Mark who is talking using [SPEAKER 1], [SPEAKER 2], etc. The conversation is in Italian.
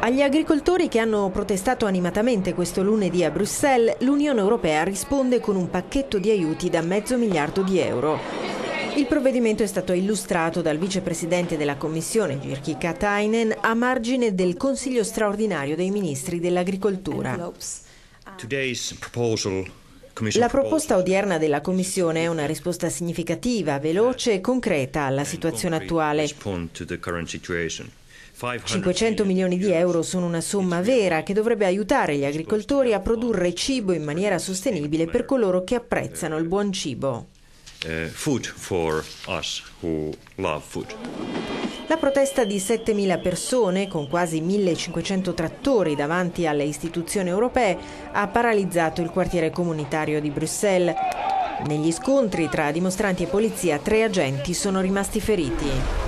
[SPEAKER 1] Agli agricoltori che hanno protestato animatamente questo lunedì a Bruxelles, l'Unione Europea risponde con un pacchetto di aiuti da mezzo miliardo di euro. Il provvedimento è stato illustrato dal vicepresidente della Commissione, Jirki Katainen, a margine del Consiglio straordinario dei ministri dell'agricoltura. La proposta odierna della Commissione è una risposta significativa, veloce e concreta alla situazione attuale. 500 milioni di euro sono una somma vera che dovrebbe aiutare gli agricoltori a produrre cibo in maniera sostenibile per coloro che apprezzano il buon cibo. La protesta di 7.000 persone, con quasi 1.500 trattori davanti alle istituzioni europee, ha paralizzato il quartiere comunitario di Bruxelles. Negli scontri tra dimostranti e polizia tre agenti sono rimasti feriti.